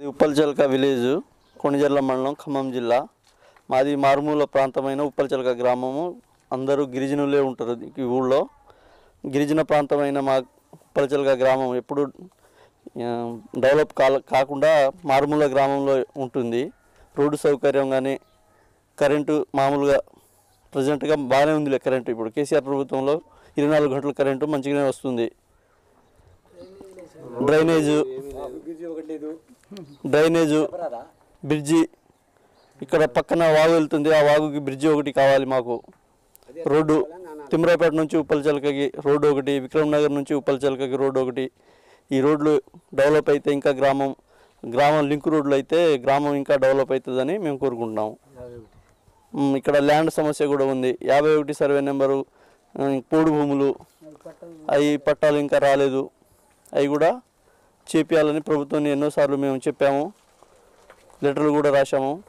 ఇది ఉప్పల్చలక విలేజ్ కొణిజర్ల మండలం ఖమ్మం జిల్లా. మాది మారుమూల ప్రాంతమైన ఉప్పల్చలక గ్రామము. అందరూ గిరిజనులే ఉంటారు ఈ ఊళ్ళో. గిరిజన ప్రాంతమైన మా ఉప్పల్చలక గ్రామం ఎప్పుడు డెవలప్ కాకుండా మారుమూల గ్రామంలో ఉంటుంది. రోడ్డు సౌకర్యం కానీ కరెంటు మామూలుగా ప్రజెంట్గా బాగానే ఉందిలే కరెంటు. ఇప్పుడు కేసీఆర్ ప్రభుత్వంలో ఇరవై నాలుగు గంటల కరెంటు మంచిగానే వస్తుంది. డ్రైనేజు. డ్రైనేజు. బ్రిడ్జి. ఇక్కడ పక్కన వాగు వెళ్తుంది. ఆ వాగుకి బ్రిడ్జి ఒకటి కావాలి మాకు. రోడ్డు. తిమ్మరాపేట నుంచి ఉప్పలచలకకి రోడ్డు ఒకటి. విక్రమ్ నగర్ నుంచి ఉప్పలచలకకి రోడ్డు ఒకటి. ఈ రోడ్లు డెవలప్ అయితే ఇంకా గ్రామం గ్రామం లింక్ రోడ్లు అయితే గ్రామం ఇంకా డెవలప్ అవుతుందని మేము కోరుకుంటున్నాము ఇక్కడ ల్యాండ్ సమస్య కూడా ఉంది. యాభై ఒకటి సర్వే నెంబరు పోడు భూములు. అవి పట్టాలు ఇంకా రాలేదు. అవి కూడా చేపించాలని ప్రభుత్వాన్ని ఎన్నోసార్లు మేము చెప్పాము. లెటర్లు కూడా రాశాము.